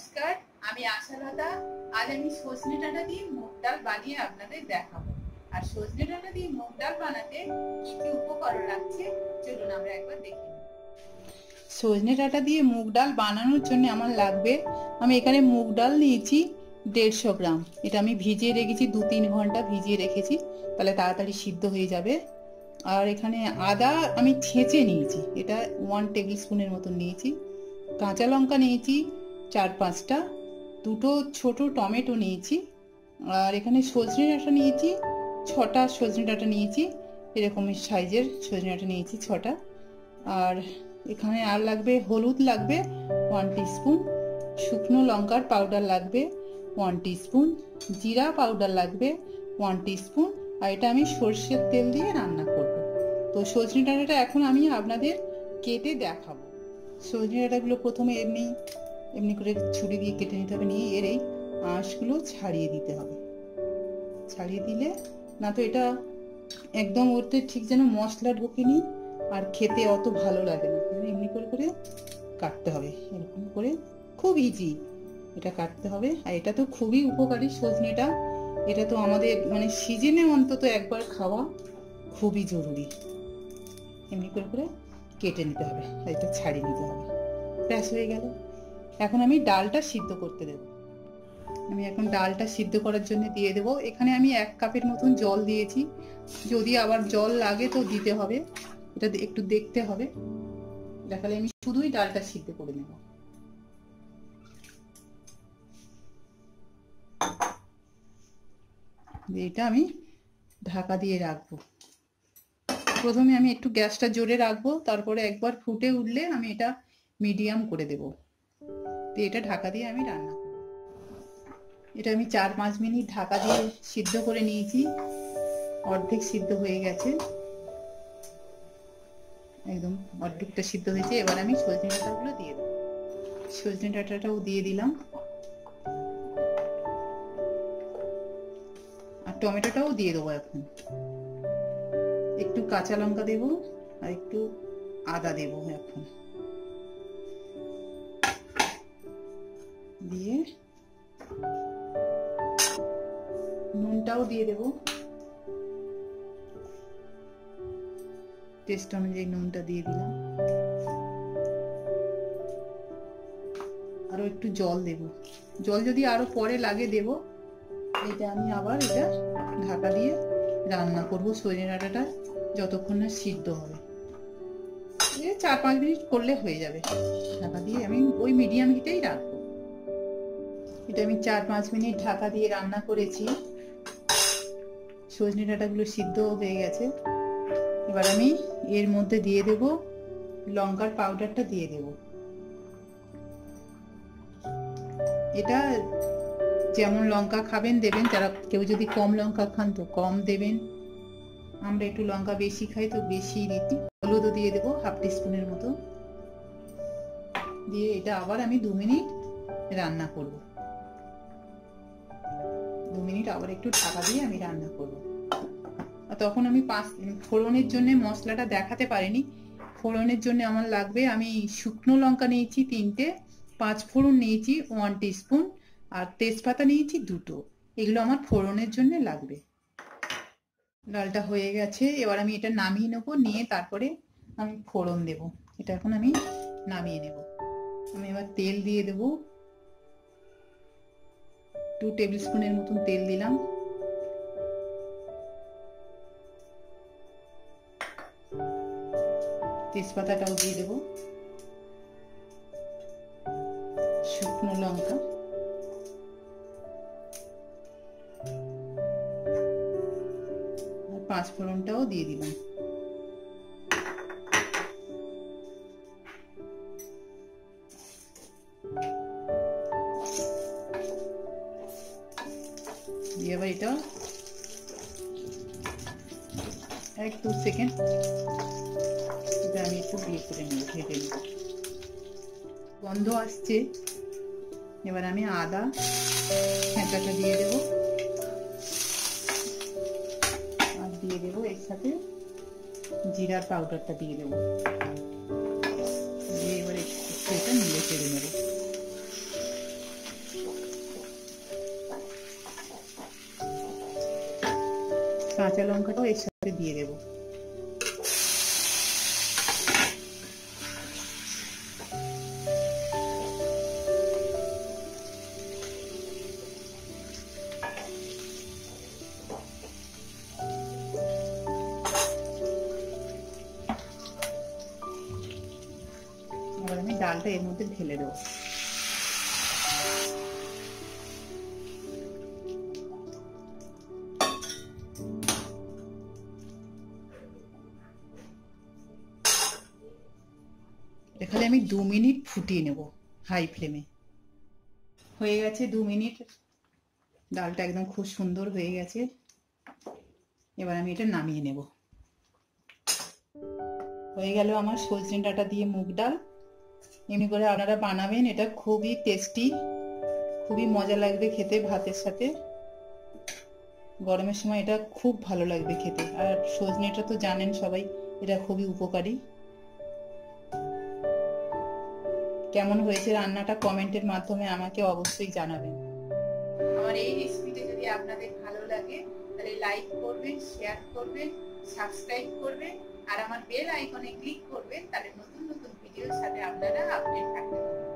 নমস্কার, আমি আশালতা। আজ আমি সজনে ডাঁটা দিয়ে মুগ ডাল বানিয়ে আপনাদের দেখাবো। আর সজনে ডাঁটা দিয়ে মুগ ডাল বানাতে কি কি উপকরণ লাগছে, চলুন আমরা একবার দেখি সজনে ডাঁটা দিয়ে মুগ ডাল বানানোর জন্য আমার লাগবে, আমি এখানে মুগ ডাল নিয়েছি দেড়শো গ্রাম। এটা আমি ভিজিয়ে রেখেছি, দু তিন ঘণ্টা ভিজিয়ে রেখেছি, তাহলে তাড়াতাড়ি সিদ্ধ হয়ে যাবে। আর এখানে আদা আমি ছেঁচে নিয়েছি, এটা ওয়ান টেবিল স্পুনের মতন নিয়েছি। কাঁচা লঙ্কা নিয়েছি চার পাঁচটা দুটো ছোট টমেটো নিয়েছি। আর এখানে সজনে ডাঁটা নিয়েছি, ছটা সজনে ডাঁটা নিয়েছি, এরকম সাইজের সজনে ডাঁটা নিয়েছি ছটা। আর এখানে আর লাগবে হলুদ লাগবে ওয়ান স্পুন শুকনো লঙ্কার পাউডার লাগবে ওয়ান স্পুন জিরা পাউডার লাগবে ওয়ান স্পুন আর এটা আমি সর্ষের তেল দিয়ে রান্না করব। তো সজনে ডাঁটাটা এখন আমি আপনাদের কেটে দেখাবো। সজনে ডাঁটাগুলো প্রথমে এমনি এমনি করে ছুরি দিয়ে কেটে নিতে হবে, নিয়ে এর এই আঁশগুলো ছাড়িয়ে দিতে হবে। ছাড়িয়ে দিলে, না তো এটা একদম ওতে ঠিক যেন মশলা ঢোকেনি আর খেতে অত ভালো লাগে না। এমনি করে করে কাটতে হবে। এরকম করে খুব ইজি এটা কাটতে হবে। আর এটা তো খুবই উপকারী সজনেটা। এটা তো আমাদের মানে সিজনে অন্তত একবার খাওয়া খুবই জরুরি। এমনি করে করে কেটে নিতে হবে। এটা ছাড়িয়ে নিতে হবে। ব্যাস হয়ে গেল। এখন আমি ডালটা সিদ্ধ করতে দেব। আমি এখন ডালটা সিদ্ধ করার জন্য দিয়ে দেব। এখানে আমি এক কাপের মতন জল দিয়েছি। যদি আবার জল লাগে তো দিতে হবে। এটা একটু দেখতে হবে। দেখালে আমি শুধুই ডালটা সিদ্ধ করে নেব। এটা আমি ঢাকা দিয়ে রাখব। প্রথমে আমি একটু গ্যাসটা জোরে রাখব। তারপরে একবার ফুটে উঠলে আমি এটা মিডিয়াম করে দেব। তো এটা ঢাকা দিয়ে আমি রান্না এটা আমি চার পাঁচ মিনিট ঢাকা দিয়ে সিদ্ধ করে নিয়েছি। অর্ধেক সিদ্ধ হয়ে গেছে। একদম অর্ধেকটা সিদ্ধ হয়েছে। এবার আমি সজনে ডাঁটাগুলো দিয়ে দেবো। সজনে ডাঁটাটাও দিয়ে দিলাম। আর টমেটোটাও দিয়ে দেবো এখন। একটু কাঁচা লঙ্কা দেবো আর একটু আদা দেবো এখন। দিয়ে নুনটাও দিয়ে দেব। টেস্ট অনুযায়ী নুনটা দিয়ে দিলাম। আরও একটু জল দেব। জল যদি আরও পরে লাগে দেব, এটা আমি আবার এটা ঢাকা দিয়ে রান্না করব সজনে ডাঁটাটা যতক্ষণ না সিদ্ধ হবে। চার পাঁচ মিনিট করলে হয়ে যাবে। ঢাকা দিয়ে আমি ওই মিডিয়াম হিটেই রাখব। এটা আমি চার পাঁচ মিনিট ঢাকা দিয়ে রান্না করেছি। সজনে ডাঁটাগুলো সিদ্ধ হয়ে গেছে। এবার আমি এর মধ্যে দিয়ে দেব লঙ্কার পাউডারটা দিয়ে দেব। এটা যেমন লঙ্কা খাবেন, দেবেন, যারা কেউ যদি কম লঙ্কা খান তো কম দেবেন। আমরা একটু লঙ্কা বেশি খাই তো বেশি দিচ্ছি হলুদও দিয়ে দেবো হাফ টিস্পুনের মতো। দিয়ে এটা আবার আমি দু মিনিট রান্না করব। দু মিনিট আবার একটু ঢাকা দিয়ে আমি রান্না করব। তখন আমি পাঁচ ফোড়নের জন্য মশলাটা দেখাতে পারিনি। ফোড়নের জন্য আমার লাগবে, আমি শুকনো লঙ্কা নিয়েছি তিনটে, পাঁচ ফোড়ন নিয়েছি ওয়ান টিস্পুন আর তেজপাতা নিয়েছি দুটো। এগুলো আমার ফোড়নের জন্য লাগবে। ডালটা হয়ে গেছে, এবার আমি এটা নামিয়ে নেব, নিয়ে তারপরে আমি ফোড়ন দেব। এটা এখন আমি নামিয়ে নেব। আমি এবার তেল দিয়ে দেব। টু টেবিল স্পুনের মতন তেল দিলাম। তেজপাতাটাও দিয়ে দেব। শুকনো লঙ্কা। পাঁচ ফোড়নটাও দিয়ে দিলাম। দিয়ে এবার এটা এক দু সেকেন্ড এটা আমি একটু বিয়ে করে নেব ভেজে নেব গন্ধ আসছে এবার আমি আদা ফেঁকাটা দিয়ে দেবো দিয়ে দেবো এর সাথে জিরার পাউডারটা দিয়ে দেবো দিয়ে এবারে একটু এটা মিলে চেড়ে নেব কাঁচা লঙ্কাটাও এর সাথে দিয়ে দেবো। এবার আমি ডালটা এর মধ্যে ঢেলে দেবো। এখানে আমি দু মিনিট ফুটিয়ে নেব হাই ফ্লেমে। হয়ে গেছে দু মিনিট। ডালটা একদম খুব সুন্দর হয়ে গেছে। এবার আমি এটা নামিয়ে নেব। হয়ে গেল আমার সজনে ডাটা দিয়ে মুগ ডাল। এমনি করে আপনারা বানাবেন, এটা খুবই টেস্টি খুবই মজা লাগবে খেতে ভাতের সাথে। গরমের সময় এটা খুব ভালো লাগবে খেতে। আর সজনেটা তো জানেন সবাই, এটা খুবই উপকারী। কেমন হয়েছে রান্নাটা কমেন্টের মাধ্যমে আমাকে অবশ্যই জানাবেন। আমার এই রেসিপিটা যদি আপনাদের ভালো লাগে, তাহলে লাইক করবেন শেয়ার করবেন সাবস্ক্রাইব করবেন, আর আমার বেল আইকনে ক্লিক করবেন, তাহলে নতুন নতুন ভিডিওর সাথে আপনারা আপডেট থাকতে পারবেন।